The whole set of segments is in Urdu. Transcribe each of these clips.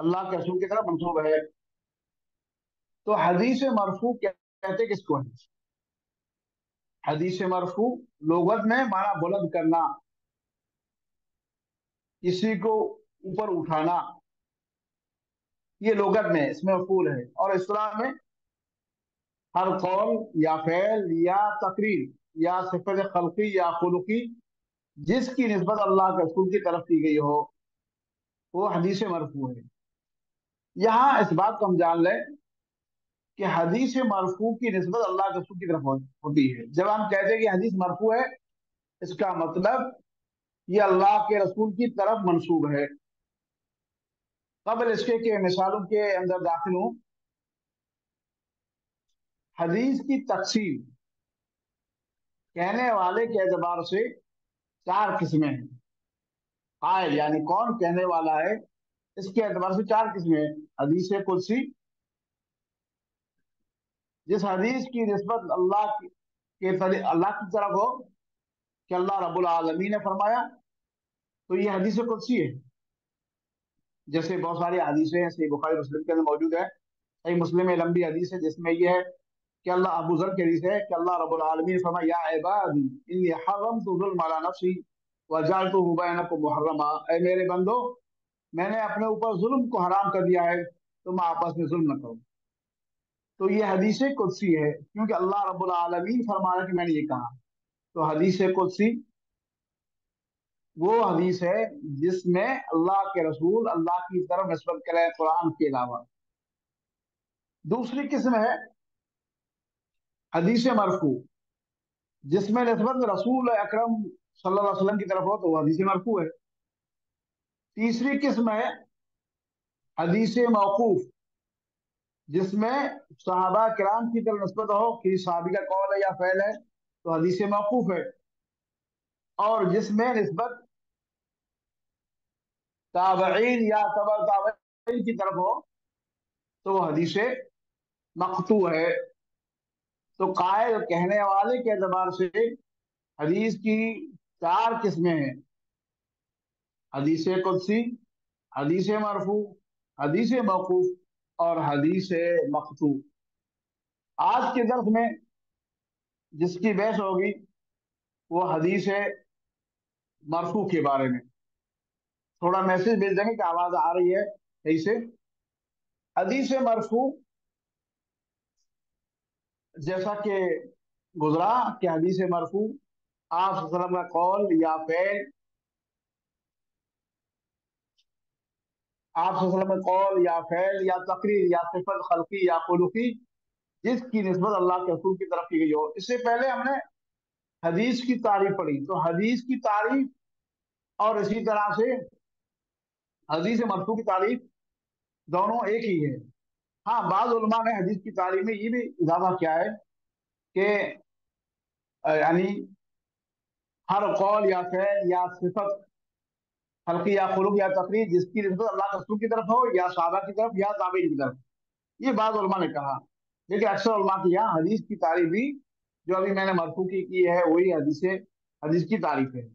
اللہ کے رسول کی طرف منصوب ہے۔ تو حدیث مرفوع کہتے کس کو ہے حدیث مرفوع لغت میں مانا بلند کرنا، کسی کو اوپر اٹھانا، یہ لغت میں اس میں مفعول ہے۔ اور اسلام میں ہر قول یا فعل یا تقریر یا صفت خلقی یا خلقی، جس کی نسبت اللہ کے رسول کی طرف کی گئی ہو، وہ حدیث مرفوع ہے۔ یہاں اس بات کو ہم جان لیں کہ حدیث مرفوع کی نسبت اللہ کے رسول کی طرف ہوتی ہے۔ جب ہم کہتے ہیں کہ حدیث مرفوع ہے، اس کا مطلب یہ اللہ کے رسول کی طرف منسوب ہے۔ قبل اس کے کہ مثالوں کے اندر داخل ہوں۔ حدیث کی تقسیم کہنے والے کے اعتبار سے چار قسمیں ہیں۔ قائل یعنی کون کہنے والا ہے؟ اس کے اعتبار سے چار قسمیں ہیں، حدیث قدسی۔ جس حدیث کی نسبت اللہ کے اللہ کی طرف ہو، کہ اللہ رب العالمین نے فرمایا، تو یہ حدیث قدسی ہے۔ جیسے بہت ساری حدیثیں ہیں، صحیح بخاری مسلم کے اندر موجود ہے صحیح مسلم میں لمبی حدیث ہے، جس میں یہ ہے کہ اللہ ابو ذر کے حدیث ہے کہ اللہ رب العالمین نے فرمایا، یا عبادی، انی حرمت ظلم علی نفسی وجعلتہ بینکم محرما۔ اے میرے بندو میں نے اپنے اوپر ظلم کو حرام کر دیا ہے، تم آپس میں ظلم نہ کرو۔ تو یہ حدیث قدسی ہے، کیونکہ اللہ رب العالمین فرما رہا کہ میں نے یہ کہا۔ تو حدیث قدسی، وہ حدیث ہے جس میں اللہ کے رسول اللہ کی طرف نسبت کرے قرآن کے علاوہ۔ دوسری قسم ہے حدیث مرفوع، جس میں نسبت رسول اکرم صلی اللہ علیہ وسلم کی طرف ہو تو وہ حدیث مرفوع ہے۔ تیسری قسم ہے حدیث موقوف، جس میں صحابہ کرام کی طرف نسبت ہو کہ صحابی کا قول ہے یا فعل ہے، تو حدیث موقوف ہے۔ اور جس میں نسبت تابعین یا تبع تابعین کی طرف ہو، تو وہ حدیث مقتو ہے۔ تو قائل کہنے والے کے اعتبار سے حدیث کی چار قسمیں ہیں۔ حدیث قدسی، حدیث مرفوع حدیث موقوف اور حدیث مقتو۔ آج کے درس میں جس کی بحث ہوگی وہ حدیث مرفوع کے بارے میں۔ تھوڑا میسج بھیج دیں گے کہ آواز آ رہی ہے صحیح سے۔ حدیث مرفوع جیسا کہ گزرا کہ حدیث مرفوع آپ کا قول یا فعل آپ وسلم قول یا فعل یا تقریر یا صفت خلقی یا خلقی، جس کی نسبت اللہ کے حصول کی طرف کی گئی ہو۔ اس سے پہلے ہم نے حدیث کی تعریف پڑھی۔ تو حدیث کی تعریف اور اسی طرح سے حدیث مرفوع کی تعریف دونوں ایک ہی ہے ہاں بعض علماء نے حدیث کی تعریف میں یہ بھی اضافہ کیا ہے کہ یعنی ہر قول یا فعل یا صفت حلقی یا خلق یا تقریر جس کی نسبت اللہ رسول کی طرف ہو یا صحابہ کی طرف یا تابعین کی طرف۔ یہ بعض علماء نے کہا۔ لیکن اکثر علماء کی یہاں حدیث کی تعریف بھی جو ابھی میں نے مرفوع کی کی ہے، وہی حدیث حدیث کی تعریف ہے۔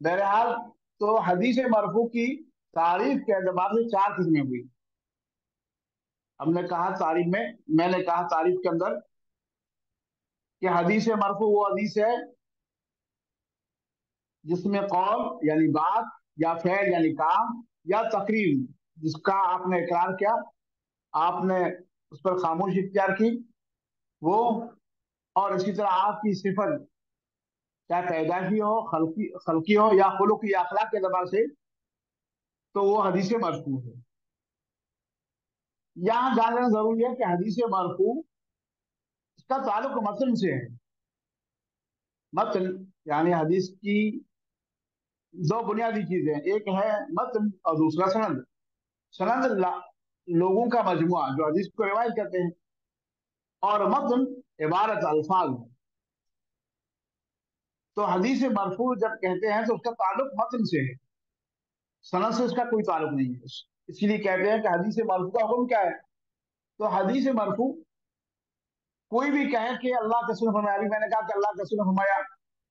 بہرحال تو حدیث مرفوع کی تعریف کے اعتبار سے چار قسمیں ہوئی۔ ہم نے کہا تعریف میں میں نے کہا تعریف کے اندر کہ حدیث مرفوع وہ حدیث ہے جس میں قول یعنی بات یا فعل یعنی کام یا تقریر، جس کا آپ نے اقرار کیا، آپ نے اس پر خاموش اختیار کی، وہ اور اسی طرح آپ کی صفت، چاہے پیدائشی ہو، خلقی خلقی ہو یا خلوق یا اخلاق کے اعتبار سے، تو وہ حدیث مرفوع ہے۔ یہاں جان لینا ضروری ہے کہ حدیث مرفوع اس کا تعلق متن سے ہے۔ متن یعنی حدیث کی دو بنیادی چیزیں ایک ہے متن اور دوسرا سند سند لوگوں کا مجموعہ جو حدیث کو روایت کرتے ہیں، اور متن عبارت الفاظ۔ ہے تو حدیث مرفوع جب کہتے ہیں تو اس کا تعلق متن سے ہے۔ سند سے اس کا کوئی تعلق نہیں ہے۔ اسی لیے کہتے ہیں کہ حدیث مرفوع کا حکم کیا ہے؟ تو حدیث مرفوع کوئی بھی کہے کہ اللہ کے سن فرمایا، ابھی میں نے کہا کہ اللہ کے سن فرمایا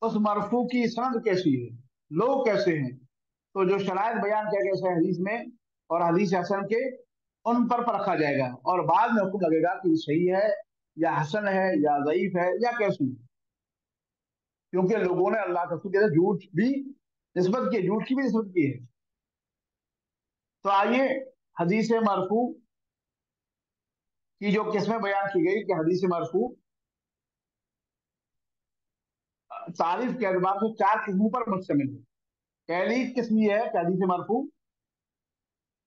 اس مرفوع کی سند کیسی ہے؟ لوگ کیسے ہیں؟ تو جو شرائط بیان کیا گیا حدیث میں اور حدیث حسن کے، ان پر پرکھا جائے گا اور بعد میں حکم لگے گا کہ یہ صحیح ہے یا حسن ہے یا ضعیف ہے یا کیسی کیونکہ لوگوں نے اللہ کے کے جھوٹ بھی نسبت کی جھوٹ کی بھی نسبت کی ہے۔ تو آئیے حدیث مرفوع کی جو قسمیں بیان کی گئی کہ حدیث مرفوع تعریف کے اعتبار سے چار قسموں پر مشتمل ہے۔ پہلی قسم یہ ہے، پہلی سے مرفو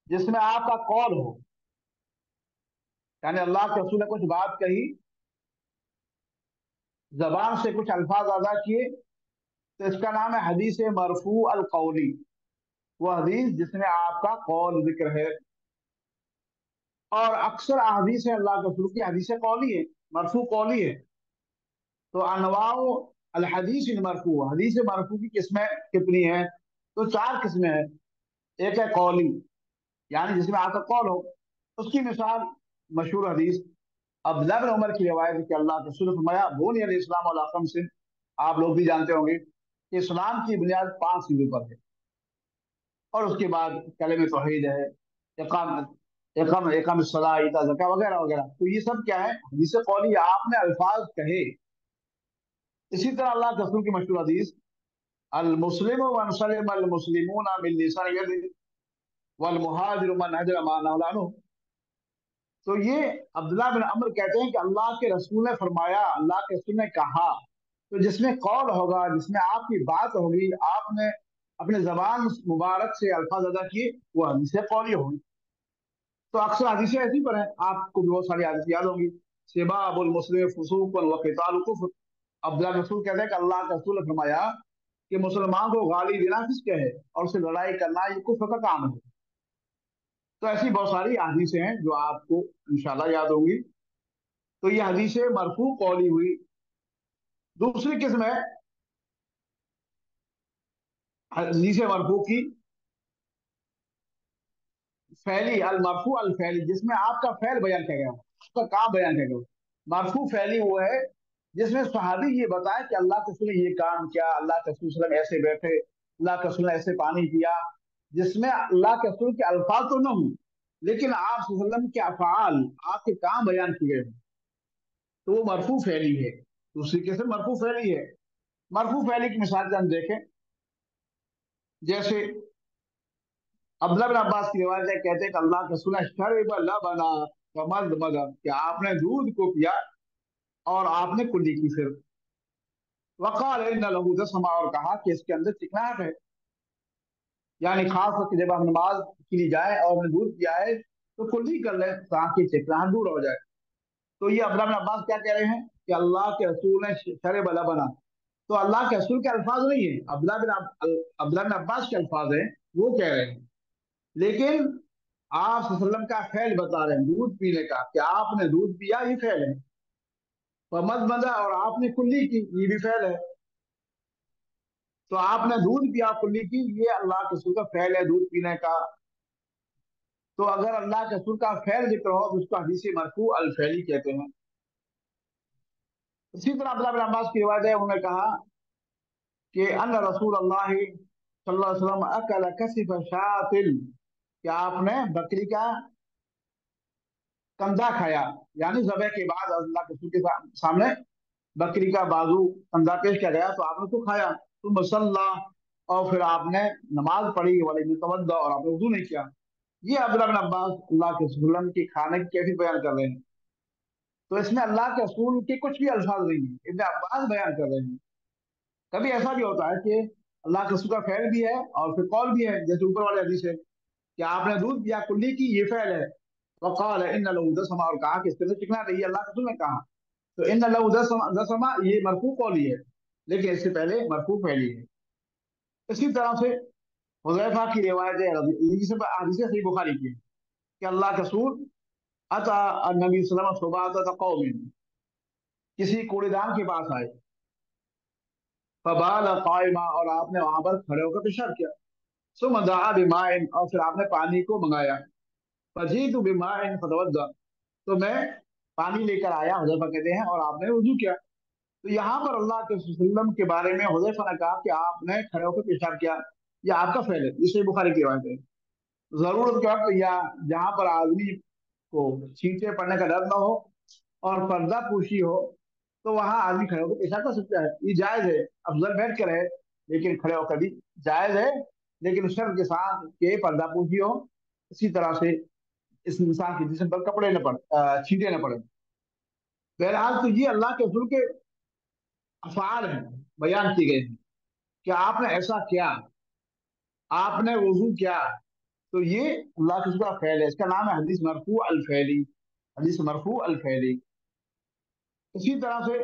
جس میں آپ کا قول ہو۔ یعنی اللہ کے رسول نے کچھ بات کہی، زبان سے کچھ الفاظ ادا کیے، تو اس کا نام ہے حدیث مرفوع القولی۔ وہ حدیث جس میں آپ کا قول ذکر ہے۔ اور اکثر احادیث اللہ کے رسول کی، حدیث قولی ہے، مرفوع قولی ہے۔ تو انواع الحدیث المرفوع حدیث مرفوع کی قسمیں کتنی ہیں؟ تو چار قسمیں ہیں۔ ایک ہے قولی یعنی جس میں آپ کا قول ہو۔ اس کی مثال مشہور حدیث اب لبن عمر کی روایت ہے کہ اللہ کے رسول فرمایا بونی علیہ السلام علیہ سے، آپ لوگ بھی جانتے ہوں گے کہ اسلام کی بنیاد پانچ چیزوں پر ہے۔ اور اس کے بعد کلم توحید ہے، اقام اقام اقام صلاح عطا زکا وغیرہ وغیرہ۔ تو یہ سب کیا ہے حدیث قولی آپ نے الفاظ کہے۔ اسی طرح اللہ کے رسول کی مشہور حدیث، المسلم من سلم المسلمون من لسان یدی والمہاجر من حجر ما نولانو تو یہ عبداللہ بن عمر کہتے ہیں کہ اللہ کے رسول نے فرمایا، اللہ کے رسول نے کہا۔ تو جس میں قول ہوگا، جس میں آپ کی بات ہوگی، آپ نے اپنے زبان مبارک سے الفاظ ادا کیے، وہ حدیث قولی ہوگی۔ تو اکثر حدیثیں ایسی پر ہیں، آپ کو بہت ساری حدیث یاد ہوں گی۔ سباب المسلم فسوق و قتال کفر۔ عبداللہ رسول کہتے ہیں کہ اللہ کا رسول نے فرمایا کہ مسلمان کو غالی دینا کس کے ہے؟ اور اسے لڑائی کرنا یہ کفر کا کام ہے۔ تو ایسی بہت ساری حدیثیں ہیں جو آپ کو انشاءاللہ یاد ہوں گی۔ تو یہ حدیث مرفوع قولی ہوئی۔ دوسری قسم ہے حدیث مرفوع کی۔ فعلی، المرفوع الفعلی، جس میں آپ کا فعل بیان کیا گیا اس کا کام بیان کیا گیا۔ مرفوع فعلی وہ ہے جس میں صحابی یہ بتایا کہ اللہ کے رسول نے یہ کام کیا، اللہ کے رسول وسلم ایسے بیٹھے، اللہ کے رسول نے ایسے پانی پیا، جس میں اللہ کے رسول کے الفاظ تو نہ ہوں، لیکن آپ صلی اللہ علیہ وسلم کے افعال، آپ کے کام بیان کیے ہیں۔ تو وہ مرفو فعلی ہے۔ دوسری طریقے سے مرفوع فعلی ہے۔ مرفو فعلی کی مثال سے ہم دیکھیں۔ جیسے عبداللہ بن عباس کی روایت ہے، کہتے ہیں کہ اللہ کے رسول شرب لبنا فمد مدن کہ آپ نے دودھ کو پیا اور آپ نے کلی کی پھر۔ وقال ان لہو سما اور کہا کہ اس کے اندر چکناہٹ ہے۔ یعنی خاص طور جب ہم نماز کے لیے جائیں اور ہم دودھ کیا ہے، تو کلی کر لیں تاکہ چکناہٹ دور ہو جائے۔ تو یہ عبداللہ بن عباس کیا کہہ رہے ہیں؟ کہ اللہ کے رسول نے شر بلا بنا۔ تو اللہ کے رسول کے الفاظ نہیں ہیں۔ عبداللہ بن عبداللہ بن عباس کے الفاظ ہیں، وہ کہہ رہے ہیں۔ لیکن آپ وسلم کا فعل بتا رہے ہیں، دودھ پینے کا، کہ آپ نے دودھ پیا، یہ فعل ہے۔ مد بندہ اور آپ نے کلی کی، یہ بھی فعل ہے۔ تو آپ نے دودھ پیا، کلی کی، یہ اللہ کے سر کا فعل ہے، دودھ پینے کا۔ تو اگر اللہ کے سر کا فعل ذکر ہو، تو اس کو حدیث مرفوع الفعلی کہتے ہیں۔ اسی طرح عبداللہ بن عباس کی روایت ہے، انہوں نے کہا کہ ان رسول اللہ صلی اللہ علیہ وسلم اکل کسف شاطل۔ کہ آپ نے بکری کا کندھا کھایا۔ یعنی ذبح کے بعد اللہ کے سامنے بکری کا بازو کندھا پیش کیا گیا، تو آپ نے تو کھایا۔ تو مسلح اور پھر آپ نے نماز پڑھی والی توجہ، اور آپ نے وضو نہیں کیا۔ یہ عبداللہ بن عباس اللہ کے رسول کی کھانے کی کیفی بیان کر رہے ہیں۔ تو اس میں اللہ کے رسول کے کچھ بھی الفاظ نہیں ہیں۔ ابن عباس بیان کر رہے ہیں۔ کبھی ایسا بھی ہوتا ہے کہ اللہ کے رسول کا فعل بھی ہے اور پھر قول بھی ہے، جیسے اوپر والے حدیث ہے کہ آپ نے دودھ دیا، کلی کی، یہ فعل ہے۔ وقال ان لو دسما اور کہا کہ اس طرح سے چکنا رہی اللہ کے نے کہا۔ تو ان لو دسما یہ مرفوع قولی ہے، لیکن اس سے پہلے مرفوع پہلی ہے۔ اسی طرح سے حضیفہ کی روایت حدیث صحیح بخاری کی کہ اللہ کے سور، اتا نبی صلی اللہ علیہ وسلم قوم۔ کسی کوڑے دان کے پاس آئے۔ فبال قائمہ اور آپ نے وہاں پر کھڑے ہو کر پیشاب کیا۔ سم دعا بمائن اور پھر آپ نے پانی کو منگایا۔ فضیت بما فتوزہ تو میں پانی لے کر آیا حضیفہ کہتے ہیں، اور آپ نے وضو کیا۔ تو یہاں پر اللہ کے وسلم کے بارے میں حضیفہ نے کہا کہ آپ نے کھڑے ہو کے پیشاب کیا، یہ آپ کا فعل ہے۔ اسے بخاری کی روایت ہے۔ ضرورت کے وقت یا جہاں پر آدمی کو چھینٹے پڑنے کا درد نہ ہو اور پردہ پوشی ہو، تو وہاں آدمی کھڑے ہو کے پیشاب کر سکتا ہے۔ یہ جائز ہے، افضل بیٹھ کر رہے، لیکن کھڑے ہو کر بھی جائز ہے۔ لیکن شرط کے ساتھ کہ پردہ پوشی ہو، اسی طرح سے اس انسان کے جسم پر کپڑے نہ پڑ چھینٹے نہ پڑے بہرحال تو یہ اللہ کے حضور کے افعال ہیں، بیان کی گئے ہیں کہ آپ نے ایسا کیا، آپ نے وضو کیا، تو یہ اللہ کے حضور کا فعل ہے۔ اس کا نام ہے حدیث مرفوع الفعلی، حدیث مرفوع الفعلی۔ اسی طرح سے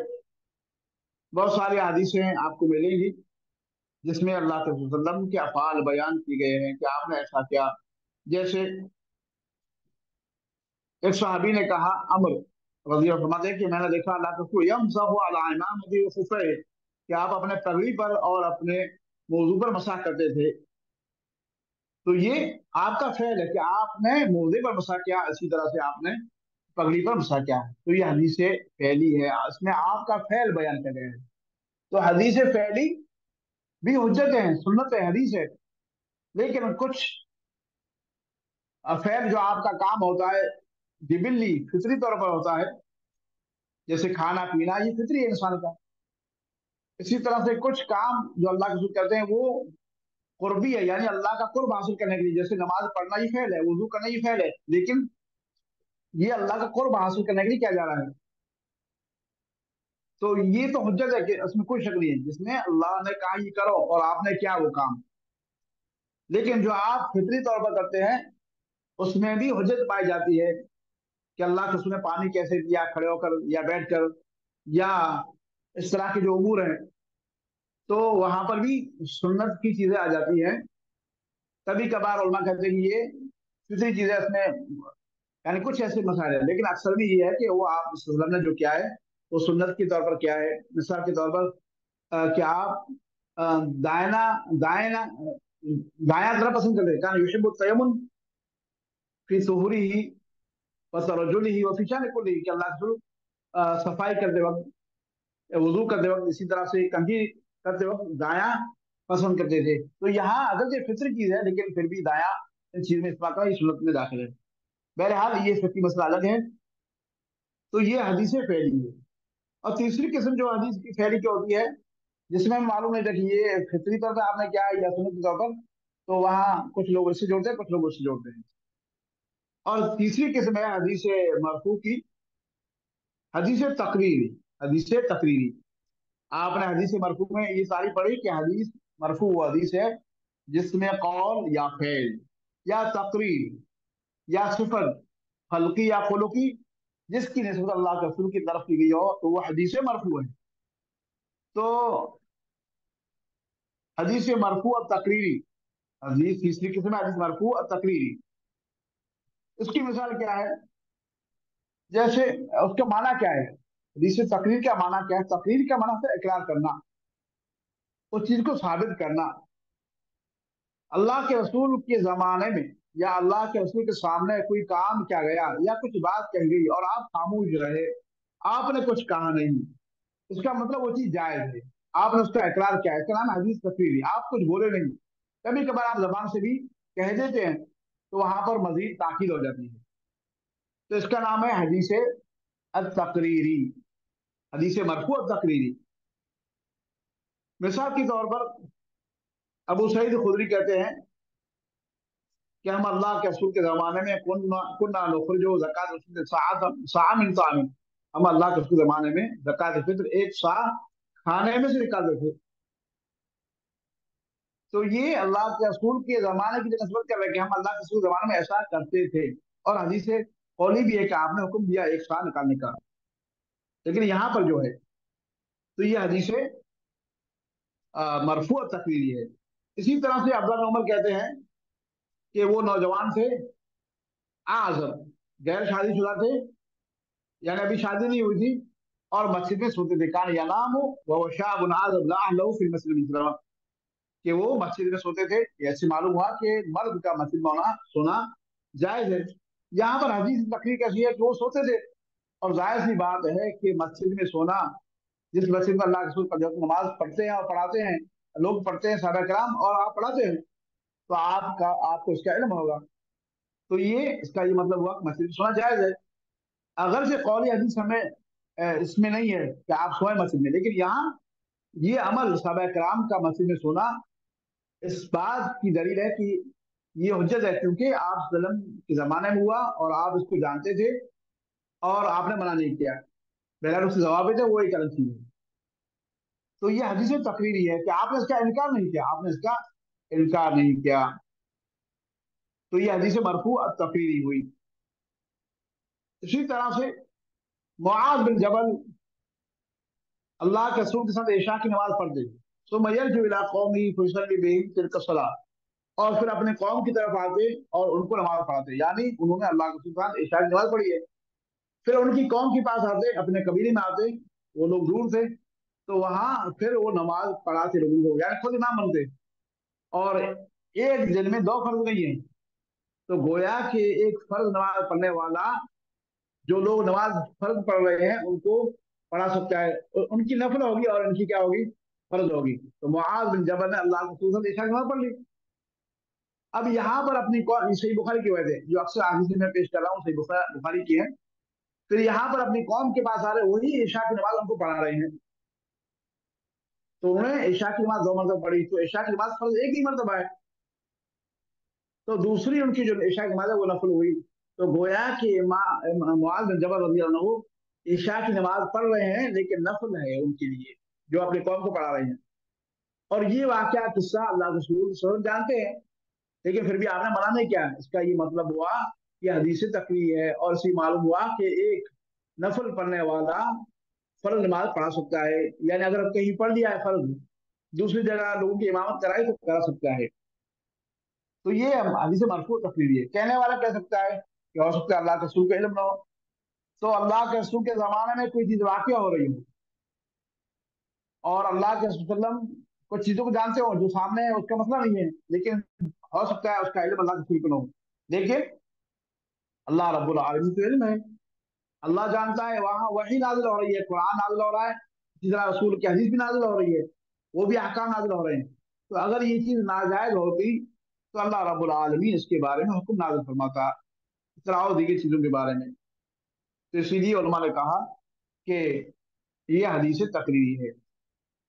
بہت ساری حدیثیں آپ کو ملیں گی، جس میں اللہ کے وسلم کے افعال بیان کی گئے ہیں کہ آپ نے ایسا کیا۔ جیسے ایک صحابی نے کہا امر رضی اللہ فرماتے ہیں کہ میں نے دیکھا اللہ کے یمزہ علی امامتی وخفے کہ آپ اپنے پگڑی پر اور اپنے موضوع پر مساح کرتے تھے۔ تو یہ آپ کا فعل ہے کہ آپ نے موضوع پر مساح کیا، اسی طرح سے آپ نے پگڑی پر مساح کیا۔ تو یہ حدیث فعلی ہے، اس میں آپ کا فعل بیان کر گئے ہیں تو حدیث فعلی بھی حجت ہیں، سنت ہے حدیث ہے لیکن کچھ فعل جو آپ کا کام ہوتا ہے جبلی فطری طور پر ہوتا ہے۔ جیسے کھانا، پینا، یہ فطری ہے انسان کا۔ اسی طرح سے کچھ کام جو اللہ کے کرتے ہیں، وہ قربی ہے یعنی اللہ کا قرب حاصل کرنے کے لیے۔ جیسے نماز پڑھنا ہی فیل ہے، وضو کرنا ہی فیل ہے، لیکن یہ اللہ کا قرب حاصل کرنے کے لیے کیا جا رہا ہے؟ تو یہ تو حجت ہے کہ اس میں کوئی شک نہیں ہے۔ جس میں اللہ نے کہا یہ کرو اور آپ نے کیا وہ کام۔ لیکن جو آپ فطری طور پر کرتے ہیں، اس میں بھی حجت پائی جاتی ہے۔ کہ اللہ کے نے پانی کیسے دیا، کھڑے ہو کر یا بیٹھ کر یا اس طرح کے جو امور ہیں، تو وہاں پر بھی سنت کی چیزیں آ جاتی ہیں۔ کبھی کبھار علماء کہتے ہیں یہ دوسری چیزیں اس میں یعنی کچھ ایسے مسائل ہیں، لیکن اکثر بھی یہ ہے کہ وہ آپ وسلم نے جو کیا ہے، وہ سنت کے طور پر کیا ہے، مثال کے طور پر کہ آپ دائنا دائنا دایاں طرح پسند کرتے ہیں یوشب التیمن فی سہوری بس رجول ہی وفی شان کو کہ اللہ کے صفائی کرتے وقت وضو کرتے وقت، اسی طرح سے کنگھی کرتے وقت دایا پسند کرتے تھے۔ تو یہاں اگرچہ فطر چیز ہے، لیکن پھر بھی دایاں چیز میں اتفاق ہے سنت میں داخل ہے۔ بہرحال یہ فقی مسئلہ الگ ہے۔ تو یہ حدیث فعلی ہے۔ اور تیسری قسم جو حدیث کی فعلی کی ہوتی ہے، جس میں معلوم ہے کہ یہ فطری طور پر آپ نے کیا ہے یا سنت کے طور پر، تو وہاں کچھ لوگ اس سے جوڑتے ہیں، کچھ لوگ اس سے جوڑتے ہیں۔ اور تیسری قسم ہے حدیث مرفوع کی۔ حدیث تقریری حدیث تقریری۔ آپ نے حدیث مرفوع میں یہ ساری پڑھی کہ حدیث مرفوع وہ حدیث ہے جس میں قول یا فعل یا تقریر یا صفت خلقی یا خلقی، جس کی نسبت اللہ کے رسول کی طرف کی گئی ہو تو وہ حدیث مرفوع ہے۔ تو حدیث مرفوع اور تقریری، حدیث تیسری قسم ہے، حدیث مرفوع اور تقریری۔ اس کی مثال کیا ہے؟ جیسے اس کا معنی کیا ہے؟ حدیث تقریر کا معنی کیا ہے؟ تقریر کا معنی ہے اقرار کرنا، اس چیز کو ثابت کرنا۔ اللہ کے رسول کے زمانے میں یا اللہ کے رسول کے سامنے کوئی کام کیا گیا یا کچھ بات کہی گئی اور آپ خاموش رہے، آپ نے کچھ کہا نہیں، اس کا مطلب وہ چیز جائز ہے۔ آپ نے اس کا اقرار کیا ہے۔ اس کا نام حدیث تقریر آپ کچھ بولے نہیں۔ کبھی کبھار آپ زبان سے بھی کہہ دیتے ہیں تو وہاں پر مزید تاخیر ہو جاتی ہے۔ تو اس کا نام ہے حدیث التقریری، حدیث مرفوع التقریری۔ مثال کے طور پر ابو سعید خدری کہتے ہیں کہ ہم اللہ کے رسول کے زمانے میں کنہ نخرجو زکات ہم اللہ کے رسول کے زمانے میں زکات فطر ایک سا کھانے میں سے نکالتے تھے۔ تو یہ اللہ کے رسول کے زمانے کی نسبت کر رہے کہ ہم اللہ کے رسول زمانے میں ایسا کرتے تھے۔ اور حدیث قولی بھی ہے کہ آپ نے حکم دیا ایک سال نکالنے کا۔ لیکن یہاں پر جو ہے، تو یہ حدیث مرفوع تقریری ہے۔ اسی طرح سے عبداللہ عمر کہتے ہیں کہ وہ نوجوان تھے آزر غیر شادی شدہ تھے یعنی ابھی شادی نہیں ہوئی تھی، اور مسجد میں سوتے تھے، کان یا نام ہو وہ شاہ بن آزر لا لہو فی المسجد کہ وہ مسجد میں سوتے تھے ایسے معلوم ہوا کہ مرد کا مسجد میں سونا جائز ہے۔ یہاں پر حدیث تقریر کیسی ہے کہ وہ سوتے تھے۔ اور ظاہر سی بات ہے کہ مسجد میں سونا، جس مسجد میں اللہ کے نماز پڑھتے ہیں اور پڑھاتے ہیں، لوگ پڑھتے ہیں سارا کرام اور آپ پڑھاتے ہیں، تو آپ کا، آپ کو اس کا علم ہوگا۔ تو یہ، اس کا یہ مطلب ہوا کہ مسجد سونا جائز ہے۔ اگر سے قول حدیث ہمیں اس میں نہیں ہے کہ آپ سوئیں مسجد میں، لیکن یہاں یہ عمل صحابہ کرام کا مسجد میں سونا اس بات کی دلیل ہے کہ یہ حجت ہے کیونکہ آپ ظلم کے زمانے میں ہوا اور آپ اس کو جانتے تھے اور آپ نے منع نہیں کیا۔ بہرحال اس کے ضوابط ہے وہ ایک الگ چیز ہے۔ تو یہ حدیث تقریری ہے کہ آپ نے اس کا انکار نہیں کیا، آپ نے اس کا انکار نہیں کیا۔ تو یہ حدیث مرفوع اب تقریری ہوئی۔ اسی طرح سے معاذ بن جبل اللہ کے رسول کے ساتھ عشاء کی نماز پڑھ گئی ثم يرجع الى قومی فيصلي بهم ترک الصلاه اور پھر اپنے قوم کی طرف آتے اور ان کو نماز پڑھاتے۔ یعنی انہوں نے اللہ کے سلطان عشاء کی نماز پڑھی ہے۔ پھر ان کی قوم کے پاس آتے، اپنے قبیلے میں آتے، وہ لوگ دور تھے۔ تو وہاں پھر وہ نماز پڑھاتے لوگوں کو۔ یعنی خود امام بنتے۔ اور ایک دن میں دو فرض نہیں ہیں۔ تو گویا کہ ایک فرض نماز پڑھنے والا جو لوگ نماز فرض پڑھ رہے ہیں، ان کو پڑھا سکتا ہے۔ ان کی نفل ہوگی اور ان کی کیا ہوگی؟ فرض ہوگی۔ تو معاذ بن جبل نے اللہ رسول عشاء کی نماز پڑھ لی۔ اب یہاں پر اپنی صحیح بخاری کی وجہ جو اکثر آگے سے میں پیش کر رہا ہوں، صحیح بخاری کی ہے۔ پھر یہاں پر اپنی قوم کے پاس آ رہے، وہی عشاء کی نماز ہم کو پڑھا رہے ہیں۔ تو انہوں نے عشاء کی نماز دو مرتبہ پڑھی۔ تو عشاء کی نماز فرض ایک ہی مرتبہ ہے۔ تو دوسری ان کی جو عشاء کی نماز ہے، وہ نفل ہوئی۔ تو گویا کہ معاذ بن جبل رضی اللہ عنہ عشاء کی نماز پڑھ رہے ہیں، لیکن نفل ہے ان کے لیے۔ جو اپنی قوم کو پڑھا رہی ہیں۔ اور یہ واقعہ، قصہ اللہ رسول صلی جانتے ہیں۔ لیکن پھر بھی آپ نے منع نہیں کیا اس کا یہ مطلب ہوا یہ حدیث تقوی ہے اور اسی معلوم ہوا کہ ایک نفل پڑھنے والا فرض نماز پڑھا سکتا ہے۔ یعنی اگر کہیں پڑھ لیا ہے فرض، دوسری جگہ لوگوں کی امامت کرائے تو کرا سکتا ہے۔ تو یہ حدیث مرفوع تقریر ہے۔ کہنے والا کہہ سکتا ہے کہ ہو سکتا ہے اللہ کے رسول کا علم نہ ہو۔ تو اللہ کے رسول کے زمانے میں کوئی چیز واقعہ ہو رہی ہو۔ اور اللہ کے وسلم کچھ چیزوں کو جانتے ہو، جو سامنے ہے، اس کا مسئلہ نہیں ہے، لیکن ہو سکتا ہے اس کا علم اللہ کے نہ ہو۔ لیکن اللہ رب العالمی کو علم ہے۔ اللہ جانتا ہے، وہاں وہی نازل ہو رہی ہے، قرآن نازل ہو رہا ہے، اسی طرح رسول کی حدیث بھی نازل ہو رہی ہے، وہ بھی احکام نازل ہو رہے ہیں۔ تو اگر یہ چیز ناجائز ہوتی تو اللہ رب العالمین اس کے بارے میں حکم نازل فرماتا۔ اس طرح اور دیگر چیزوں کے بارے میں۔ تو اسی لیے علماء نے کہا کہ یہ حدیث تقریری ہے۔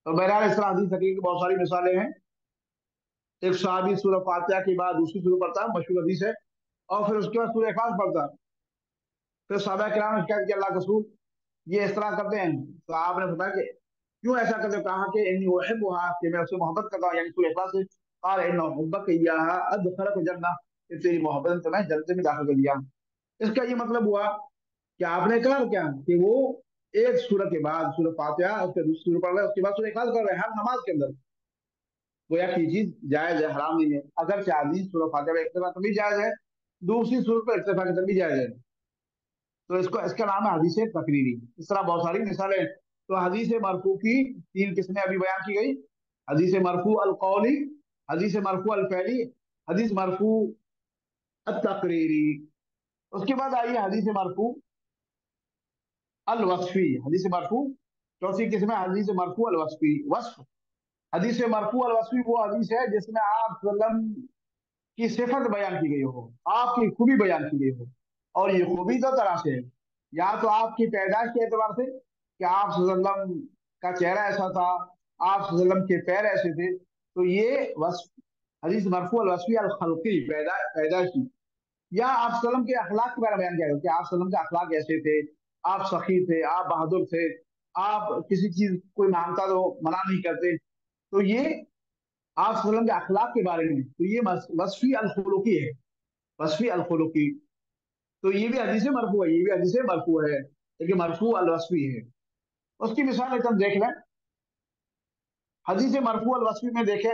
اور بہرحال اس طرح حدیث حقیقی بہت ساری مثالیں ہیں۔ ایک صحابی سورہ فاتحہ کے بعد دوسری سورہ پڑھتا ہے مشہور حدیث ہے، اور پھر اس کے بعد سورہ اخلاص پڑھتا۔ ہے پھر صحابہ کرام نے کہا کہ اللہ رسول یہ اس طرح کرتے ہیں۔ تو آپ نے بتایا کہ کیوں ایسا کرتے کہا کہ انی احبہا کہ میں اسے محبت کرتا ہوں یعنی سورہ اخلاص سے۔ قال ان حبك اياها ادخلت الجنہ، کہ تیری محبت نے تمہیں جنت میں داخل کر دیا۔ اس کا یہ مطلب ہوا کہ آپ نے کہا کیا؟ کہ وہ ایک سورہ کے بعد سورہ فاتحہ، اس کے دوسری سورہ پڑھ رہے ہے، اس کے بعد سورہ اخلاص پڑھ رہے ہے، ہر نماز کے اندر۔ گویا کہ چیز جائز ہے، حرام نہیں ہے۔ اگر آدمی سورہ فاتحہ پہ اکتفا بھی جائز ہے، دوسری سورہ پہ اکتفا کے اندر بھی جائز ہے۔ تو اس کو، اس کا نام ہے حدیث تقریری۔ اس طرح بہت ساری مثالیں تو حدیث مرفوع کی تین قسمیں ابھی بیان کی گئی۔ حدیث مرفوع القولی، حدیث مرفوع الفعلی، حدیث مرفوع التقریری۔ اس کے بعد آئیے حدیث مرفوع۔ الوصفی، حدیث مرفوع؟ چوتھی قسم ہے حدیث مرفوع الوصفی، وصف۔ حدیث مرفوع الوصفی وہ حدیث ہے جس میں آپ وسلم کی صفت بیان کی گئی ہو، آپ کی خوبی بیان کی گئی ہو، اور یہ خوبی دو طرح سے ہے یا تو آپ کی پیدائش کے اعتبار سے کہ آپ وسلم کا چہرہ ایسا تھا، آپ وسلم کے پیر ایسے تھے، تو یہ وصف، حدیث مرفوع الوصفی الخلقی پیدائش کی یا آپ وسلم کے اخلاق کے بارے میں بیان کیا کہ آپ وسلم کے اخلاق ایسے تھے آپ سخی تھے، آپ بہادر تھے، آپ کسی چیز کوئی مانتا تو منع نہیں کرتے۔ تو یہ آپ وسلم کے اخلاق کے بارے میں، تو یہ وصفی الخلوقی ہے۔ وصفی الخلوقی تو یہ بھی حدیث مرفوع ہے، یہ بھی حدیث مرفوع ہے، لیکن مرفوع الوصفی ہے۔ اس کی مثال ایک ہم دیکھ لیں۔ حدیث مرفوع الوصفی میں دیکھیں۔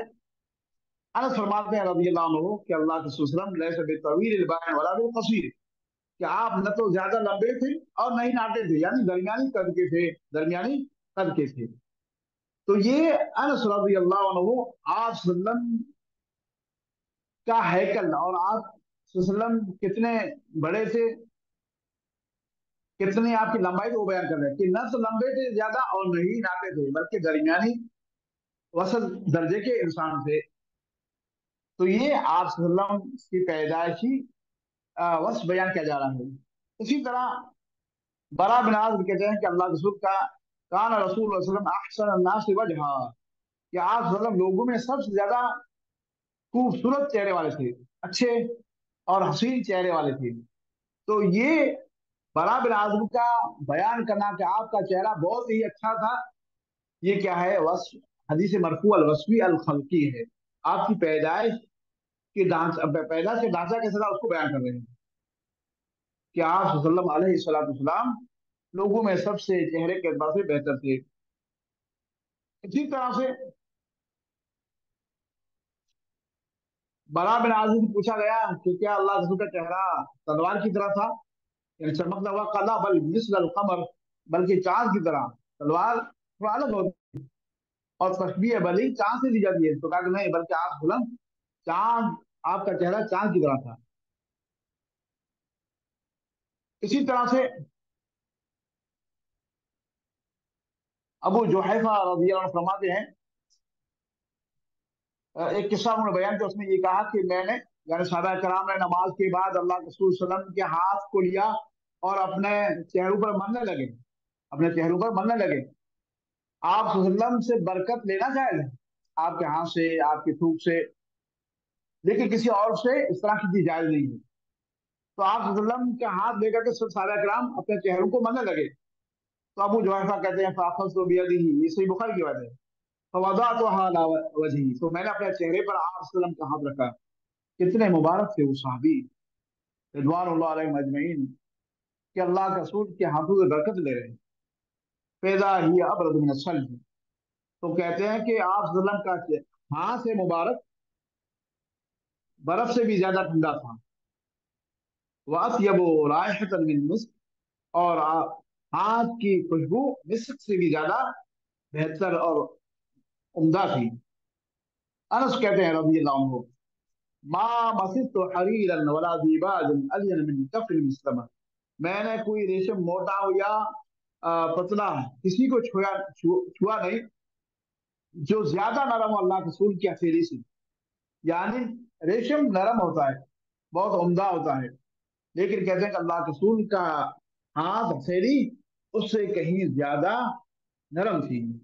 انس فرماتے ہیں رضی اللہ عنہ کہ اللہ کے وسلم بے طویل البائن ولا بالقصیر۔ کہ آپ نہ تو زیادہ لمبے تھے اور نہ ہی ناٹے تھے یعنی درمیانی قد کے تھے، درمیانی قد کے تھے۔ تو یہ انس رضی اللہ عنہ آپ وسلم کا ہیکل اور آپ وسلم کتنے بڑے تھے؟ کتنی آپ کی لمبائی کو بیان کر رہے ہیں کہ نہ تو لمبے تھے زیادہ اور نہ ہی ناپے تھے، بلکہ درمیانی وسط درجے کے انسان تھے۔ تو یہ آپ وسلم کی پیدائشی وصف بیان کیا جا رہا ہے۔ اسی طرح برا بن عازم کہتے ہیں کہ اللہ رسول کا کان رسول اللہ علیہ وسلم احسن الناس وجہا۔ کہ آپ وسلم لوگوں میں سب سے زیادہ خوبصورت چہرے والے تھے، اچھے اور حسین چہرے والے تھے۔ تو یہ برا بن عازم کا بیان کرنا کہ آپ کا چہرہ بہت ہی اچھا تھا، یہ کیا ہے؟ وصف، حدیث مرفوع الوصفی الخلقی ہے۔ آپ کی پیدائش کہ ڈانس پیدا سے ڈھانچہ کیسا تھا اس کو بیان کر رہے ہیں کہ آپ صلی اللہ علیہ السلام والسلام لوگوں میں سب سے چہرے کے اعتبار سے بہتر تھے۔ اسی طرح سے بلا بن عازم سے پوچھا گیا کہ کیا اللہ رسول کا چہرہ تلوار کی طرح تھا؟ یعنی چمکتا ہوا کالا بل مثل القمر، بلکہ چاند کی طرح۔ تلوار تھوڑا الگ ہوتی اور تشبیہ بلی چاند سے دی جاتی ہے۔ تو کہا کہ نہیں، بلکہ آپ بلند چاند، آپ کا چہرہ چاند کی طرح تھا۔ اسی طرح سے ابو جوحیفہ رضی اللہ عنہ فرماتے ہیں، ایک قصہ انہوں نے بیان کیا، اس میں یہ کہا کہ میں نے یعنی صحابہ کرام نے نماز کے بعد اللہ کے رسول صلی اللہ علیہ وسلم کے ہاتھ کو لیا اور اپنے چہروں پر مرنے لگے۔ اپنے چہروں پر مرنے لگے۔ آپ وسلم سے برکت لینا چاہیے آپ کے ہاتھ سے، آپ کی تھوک سے لیکن کسی اور سے اس طرح کی جائز نہیں ہے۔ تو آپ وسلم کا ہاتھ لے کر کے سارے اکرام اپنے چہروں کو منع لگے۔ تو ابو جوہرفہ کہتے ہیں فاخذ تو ہی یہ صحیح بخاری کی وجہ ہے۔ فوضا تو حال وجہی تو میں نے اپنے چہرے پر آپ وسلم کا ہاتھ رکھا۔ کتنے مبارک تھے وہ صحابی۔ رضوان اللہ علیہ مجمعین کہ اللہ کا سور کے ہاتھوں سے برکت لے رہے ہیں۔ پیدا ہی ابرد من السلج تو کہتے ہیں کہ آپ وسلم کا ہاں سے مبارک برف سے بھی زیادہ ٹھنڈا تھا۔ وَأَطْيَبُ رَائِحَةً مِّن مِسْك اور ہاتھ کی خوشبو مسک سے بھی زیادہ بہتر اور عمدہ تھی۔ انس کہتے ہیں رضی اللہ عنہ، ما مسست حریرا ولا دیباج الین من کفل مسلمہ میں نے کوئی ریشم موٹا ہو یا پتلا کسی کو چھویا چھوا نہیں، جو زیادہ نرم اللہ کے رسول کی حفیری سے۔ یعنی ریشم نرم ہوتا ہے، بہت عمدہ ہوتا ہے۔ لیکن کہتے ہیں کہ اللہ کے سون کا ہاتھ سیری اس سے کہیں زیادہ نرم تھی۔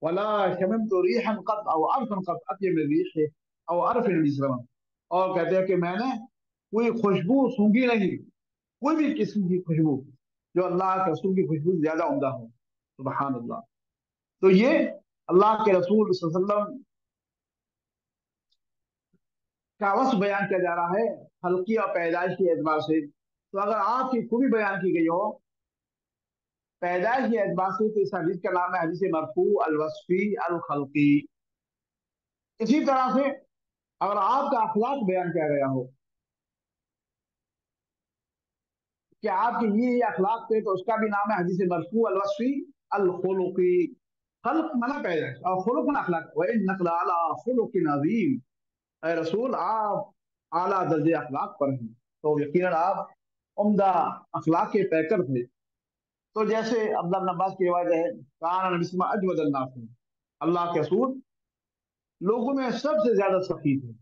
وَلَا شَمِمْتُ رِيحًا قَدْ اَوْ عَرْفًا قَدْ اطيب من ريح او عرف نبی صلی اور کہتے ہیں کہ میں نے کوئی خوشبو سنگی نہیں، کوئی بھی قسم کی خوشبو جو اللہ کے رسول کی خوشبو زیادہ عمدہ ہو۔ سبحان اللہ۔ تو یہ اللہ کے رسول صلی اللہ علیہ وسلم کاوس بیان کیا جا رہا ہے ہلکی اور پیدائش کے اعتبار سے۔ تو اگر آپ کی خوبی بیان کی گئی ہو، پیدائش کے اعتبار سے تو اس حدیث کا نام ہے حدیث مرفوع الوصفی الخلقی۔ اسی طرح سے اگر آپ کا اخلاق بیان کیا گیا ہو، کہ آپ کے یہ اخلاق تھے تو اس کا بھی نام ہے حدیث مرفوع الوصفی الخلقی۔ خلق منع پیدائش اور خلق منع اخلاق۔ وَإِنَّكْ لَعَلَىٰ خُلُقِ نَظِيمِ اے رسول، آپ اعلیٰ درج اخلاق پر ہیں۔ تو یقیناً آپ عمدہ اخلاق کے پیکر تھے تو جیسے عبداللہ بن عباس کی روایت ہے، کان نسما اجود اللہ الناس۔ اللہ کے رسول لوگوں میں سب سے زیادہ سخی تھے۔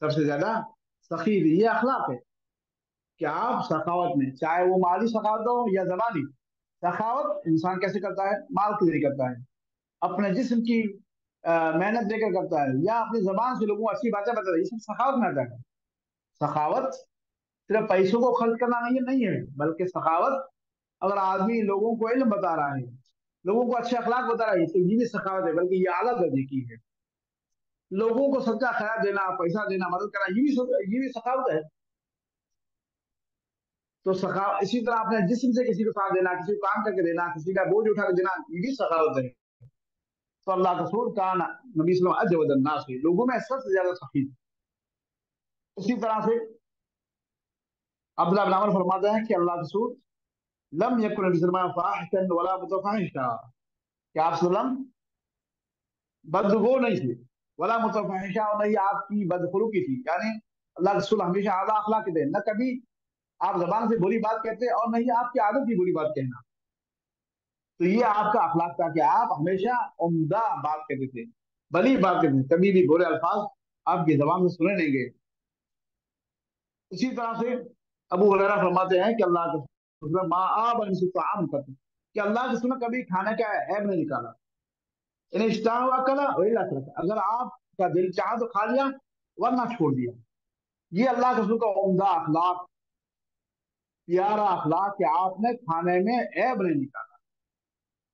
سب سے زیادہ سخی تھے۔ یہ اخلاق ہے کہ آپ سخاوت میں، چاہے وہ مالی سخاوت ہو یا زبانی سخاوت انسان کیسے کرتا ہے؟ مال کے ذریعے کرتا ہے۔ اپنے جسم کی محنت دے کر کرتا ہے۔ یا اپنی زبان سے لوگوں کو اچھی باتیں بتاتا ہے۔ یہ سب سخاوت میں آتا ہے۔ سخاوت صرف پیسوں کو خرچ کرنا نہیں نہیں ہے، بلکہ سخاوت اگر آدمی لوگوں کو علم بتا رہا ہے، لوگوں کو اچھے اخلاق بتا رہا ہے، تو یہ بھی سخاوت ہے، بلکہ یہ اعلیٰ درجے کی ہے لوگوں کو سچا خیال دینا، پیسہ دینا، مدد کرنا، یہ بھی یہ بھی سخاوت ہے۔ تو سخاوت اسی طرح اپنے جسم سے کسی کو ساتھ دینا، کسی کو کام کر کے دینا، کسی کا بوجھ اٹھا کے دینا، یہ بھی سخاوت ہے۔ تو اللہ کا رسول کا نبی صلی اللہ علیہ وسلم سے لوگوں میں سب سے زیادہ سخی۔ اسی طرح سے عبداللہ بن عمر فرماتا ہے کہ اللہ کا رسول لم یکن نبی صلی اللہ علیہ وسلم فاحشا۔ ولا متفاحشا کہ آپ صلی اللہ علیہ وسلم بدگو نہیں تھے ولا متفاحشا اور نہیں آپ کی بدخلقی تھی۔ یعنی اللہ رسول ہمیشہ اعلیٰ اخلاق کے تھے، نہ کبھی آپ زبان سے بری بات کہتے اور نہیں آپ کی عادت کی بری بات کہنا۔ تو یہ آپ کا اخلاق تھا کہ آپ ہمیشہ عمدہ بات کہتے تھے بلی بات کہتے تھے، کبھی بھی برے الفاظ آپ کی زبان سے سنے نہیں گئے۔ اسی طرح سے ابو وغیرہ فرماتے ہیں کہ اللہ کے ماں آب عام کرتے کہ اللہ کے سنہ کبھی کھانے کا عیب نہیں نکالا۔ انہیں اشتہا ہوا کلا وہی رکھ اگر آپ کا دل چاہا تو کھا لیا، ورنہ چھوڑ دیا۔ یہ اللہ کے کا عمدہ اخلاق، پیارا اخلاق کہ آپ نے کھانے میں عیب نہیں نکالا۔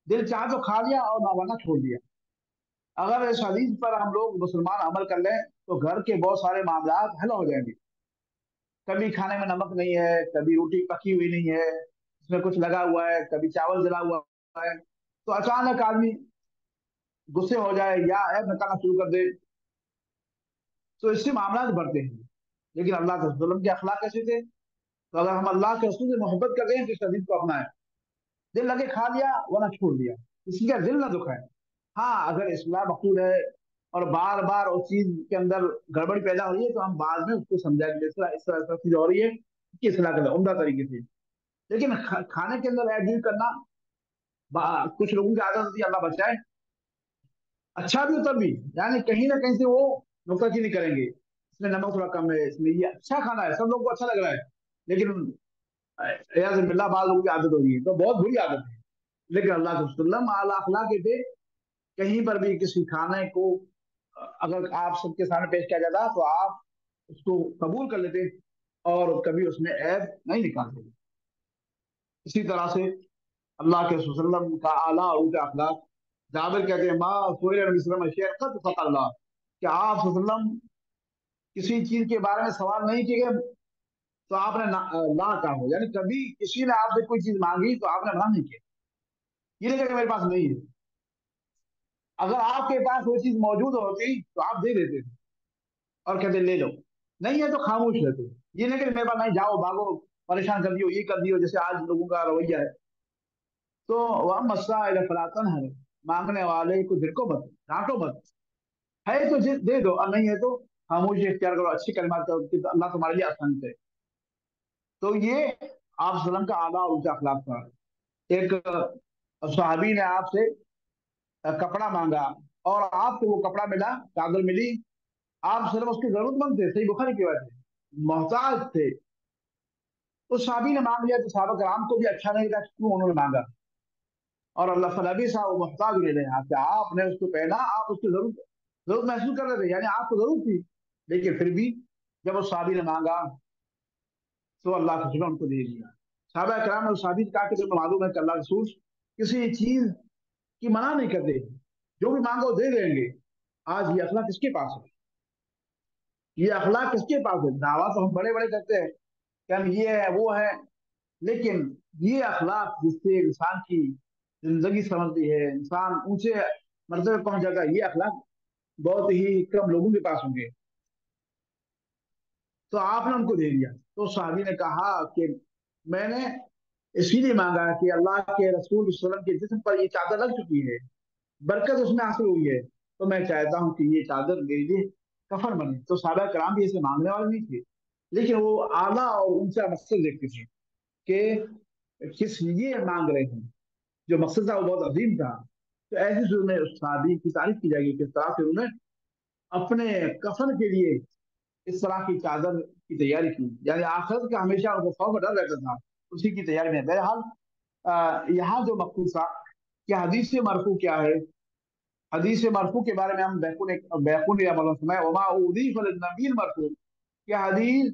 دل چاہ تو کھا لیا اور نہ چھوڑ دیا۔ اگر اس حدیث پر ہم لوگ مسلمان عمل کر لیں تو گھر کے بہت سارے معاملات حل ہو جائیں گے۔ کبھی کھانے میں نمک نہیں ہے، کبھی روٹی پکی ہوئی نہیں ہے، اس میں کچھ لگا ہوا ہے، کبھی چاول جلا ہوا ہے۔ تو اچانک آدمی غصے ہو جائے، یا عیب نکالنا شروع کر دے۔ تو اس سے معاملات بڑھتے ہیں۔ لیکن اللہ کے وسلم کے اخلاق کیسے تھے۔ تو اگر ہم اللہ کے رسول سے محبت کر رہے ہیں تو اس حدیث کو اپنائیں۔ دل لگے کھا لیا ورنہ چھوڑ دیا۔ اس کا دل نہ دکھائے۔ ہاں اگر اسلام مقصود ہے اور بار بار اس چیز کے اندر گڑبڑی پیدا ہو رہی ہے تو ہم بعد میں اس کو سمجھائیں گے، اس طرح اس طرح چیز ہو رہی ہے کہ اصلاح کرنا، عمدہ طریقے سے۔ لیکن کھانے کے اندر ایڈ کرنا کچھ لوگوں کی عادت ہوتی ہے، اللہ بچائے۔ اچھا بھی تب بھی یعنی کہیں نہ کہیں سے وہ نقطہ چینی کریں گے۔ اس میں نمک تھوڑا کم ہے، اس میں یہ اچھا کھانا ہے، سب لوگوں کو اچھا لگ رہا ہے، لیکن اللہ بعض لوگوں کی عادت ہو رہی ہے۔ تو بہت بری عادت ہے۔ لیکن اللہ کے وسلم اعلیٰ اخلاق کے تھے۔ کہیں پر بھی کسی کھانے کو اگر آپ سب کے سامنے پیش کیا جاتا تو آپ اس کو قبول کر لیتے اور کبھی اس میں عیب نہیں نکالتے۔ اسی طرح سے اللہ کے وسلم کا اعلیٰ اور اونچا اخلاق۔ جابر کہتے ہیں ماں سوئل علیہ وسلم شیخ خط اللہ کہ آپ وسلم کسی چیز کے بارے میں سوال نہیں کیے گئے؟ تو آپ نے لا کہا ہو۔ یعنی کبھی کسی نے آپ سے کوئی چیز مانگی تو آپ نے منع نہیں کیا۔ یہ نہیں کہ میرے پاس نہیں ہے۔ اگر آپ کے پاس وہ چیز موجود ہوتی تو آپ دے دیتے۔ تھے اور کہتے، لے لو۔ نہیں ہے تو خاموش رہتے۔ یہ نہیں کہ میرے پاس نہیں، جاؤ، بھاگو، پریشان کر دیو، یہ کر دیو، جیسے آج لوگوں کا رویہ ہے۔ تو وہ مسئلہ فلاطن ہے مانگنے والے کو دل کو مت، ڈانٹو مت۔ ہے تو دے دو، اور نہیں ہے تو خاموشی اختیار کرو، اچھی کلمات کرو اللہ تمہارے لیے آسان ہے۔ تو یہ آپ وسلم کا اعلیٰ اونچا اخلاق تھا۔ ایک صحابی نے آپ سے کپڑا مانگا اور آپ کو وہ کپڑا ملا، چادر ملی۔ آپ صرف اس کی ضرورت مند تھے، صحیح بخاری کی وجہ سے محتاج تھے۔ اس صحابی نے مانگ لیا تو صحابہ کرام کو بھی اچھا نہیں تھا، کیوں انہوں نے مانگا؟ اور اللہ صلی صاحب وہ محتاج لے رہے ہیں آپ نے اس کو پہنا، آپ اس کی ضرورت ضرورت محسوس کر رہے تھے یعنی آپ کو ضرورت تھی۔ لیکن پھر بھی جب اس صحابی نے مانگا تو اللہ کا ان کو دے دیا۔ صحابہ کرام نے صحابی کہا کہ جب معلوم ہے کہ اللہ رسول کسی چیز کی منع نہیں کرتے، جو بھی مانگو دے دیں گے۔ آج یہ اخلاق کس کے پاس ہے؟ یہ اخلاق کس کے پاس ہے؟ دعویٰ تو ہم بڑے بڑے کرتے ہیں کہ ہم یہ ہے وہ ہے لیکن یہ اخلاق جس سے انسان کی زندگی سمجھتی ہے، انسان اونچے مرتبے پہنچ جاتا ہے، یہ اخلاق بہت ہی کم لوگوں کے پاس ہوں گے۔ تو آپ نے ان کو دے دیا۔ تو صحابی نے کہا کہ میں نے اسی لیے مانگا کہ اللہ کے رسول علیہ وسلم کے جسم پر یہ چادر لگ چکی ہے، برکت اس میں حاصل ہوئی ہے۔ تو میں چاہتا ہوں کہ یہ چادر میرے لیے کفن بنے۔ تو صحابہ کرام بھی اسے مانگنے والے نہیں تھے۔ لیکن وہ اعلیٰ اور اونچا مقصد دیکھتے تھے کہ کس لیے مانگ رہے ہیں۔ جو مقصد تھا وہ بہت عظیم تھا۔ تو ایسی صورت میں اس صحابی کی تعریف کی جائے گی کس طرح سے انہوں نے اپنے کفن کے لیے اس طرح کی چادر کی تیاری کی۔ یعنی آخرت کا ہمیشہ ان کو خوف ڈر رہتا تھا۔ اسی کی تیاری میں۔ بہرحال یہاں جو مقصود تھا کہ حدیث مرفوع کیا ہے۔ حدیث مرفوع کے بارے میں ہم بیکون بیکون یا معلوم سمائے وما اضیف للنبی مرفوع کہ حدیث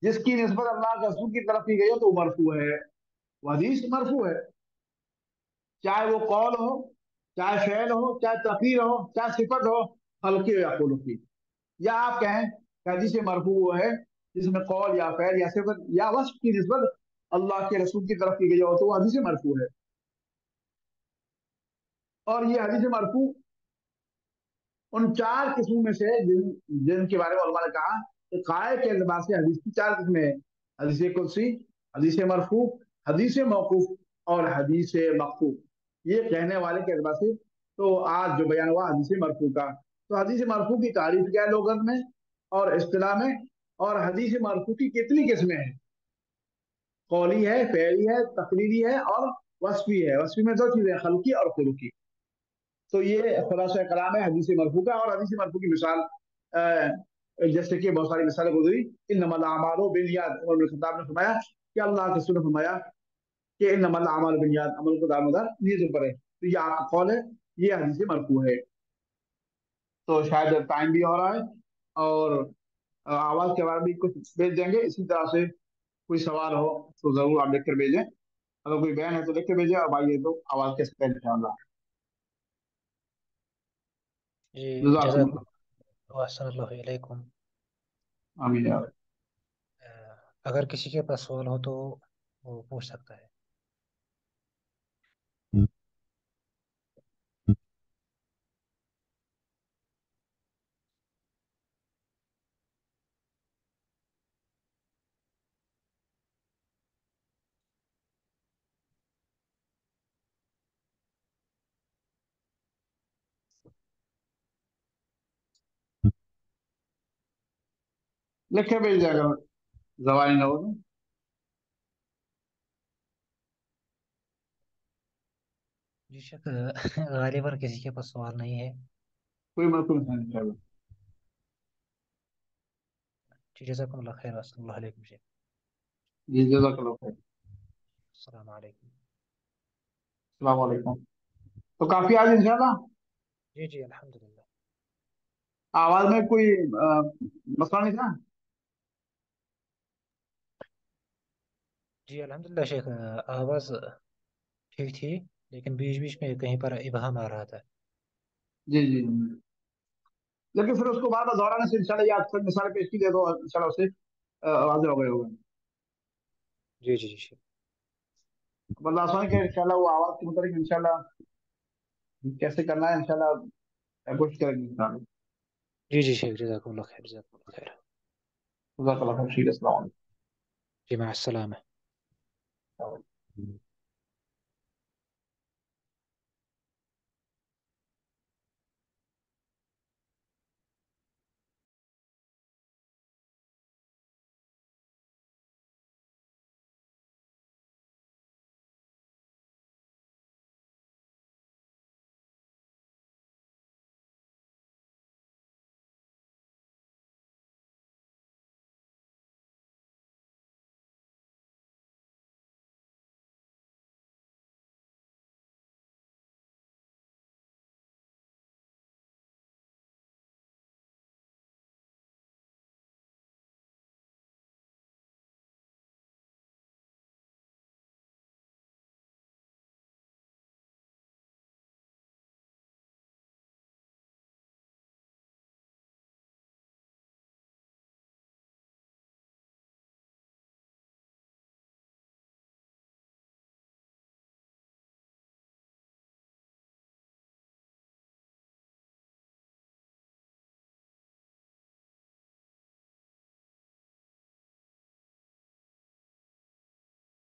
جس کی نسبت اللہ کے رسول کی طرف کی گئی ہے تو وہ مرفوع ہے۔ وہ حدیث مرفوع ہے۔ چاہے وہ قول ہو، چاہے فعل ہو، چاہے تقریر ہو، چاہے صفت ہو ہلکی ہو یا خلقی یا آپ کہیں حدیث مرفوع ہے، جس میں قول یا فعل یا صفت یا وصف کی نسبت اللہ کے رسول کی طرف کی گئی ہو، تو وہ حدیث مرفوع ہے۔ اور یہ حدیث مرفوع ان چار قسموں میں سے جن جن کے بارے میں علماء نے کہا کہ قائد کے اعتبار سے حدیث کی چار قسمیں ہیں۔ حدیث قدسی، حدیث مرفوع، حدیث موقوف اور حدیث مقفوف یہ کہنے والے کے اعتبار سے تو آج جو بیان ہوا حدیث مرفوع کا۔ تو حدیث مرفوع کی تعریف کیا ہے لوگت میں؟ اور اصطلاح میں، اور حدیث مرفوع کی کتنی قسمیں ہیں؟ قولی ہے، فعلی ہے، تقریری ہے اور وصفی ہے۔ وصفی میں دو چیزیں خلقی اور خلقی۔ تو یہ خلاصہ کلام ہے حدیث مرفوع کا، اور حدیث مرفوع کی مثال جیسے کہ بہت ساری مثالیں گزری۔ ان نمل اعمال و بنیاد عمر بن خطاب نے فرمایا کہ اللہ کے سن فرمایا کہ ان نمل اعمال بنیاد عمل کو دار مدار نیت پر ہے۔ تو یہ آپ کا قول ہے، یہ حدیث مرفوع ہے۔ تو شاید ٹائم بھی ہو رہا ہے اور آواز کے بارے میں کچھ بھیج دیں گے اسی طرح سے کوئی سوال ہو تو ضرور آپ لکھ کر بھیجیں۔ اگر کوئی بیان ہے تو لکھ کے بھیجیں اور بھائی تو آواز کے سکتے ہیں احسن اللہ۔ علیکم آمین یا رب۔ اگر کسی کے پاس سوال ہو تو وہ پوچھ سکتا ہے۔ لکھ کے بھیج دیں اگر زوال نہ ہو جی شک غالباً کسی کے پاس سوال نہیں ہے۔ کوئی نہیں جی جزاکم اللہ خیر السلام اللہ علیکم شیخ۔ جی جزاک اللہ خیر۔ السلام علیکم۔ السلام علیکم۔ تو کافی آج انشاءاللہ؟ جی جی الحمدللہ۔ آواز میں کوئی مسئلہ نہیں تھا؟ جی الحمدللہ شیخ آواز ٹھیک تھی لیکن بیچ بیچ میں کہیں پر ابہام آ رہا تھا۔ جی جی جی۔ لیکن پھر اس کو بار دہرانے سے انشاءاللہ یہ سے مثال پیش کی دے تو انشاءاللہ اسے حاضر ہو گئے ہوگا جی جی جی شیخ۔ اللہ آسان کہ انشاءاللہ وہ آواز کے متعلق انشاءاللہ کیسے کرنا ہے انشاءاللہ کوشش کریں گے۔ انشاءاللہ جی جی شیخ جزاکم اللہ خیر جزاکم اللہ خیر۔ جزاک اللہ خیر السلام جی مع السلامة Oh.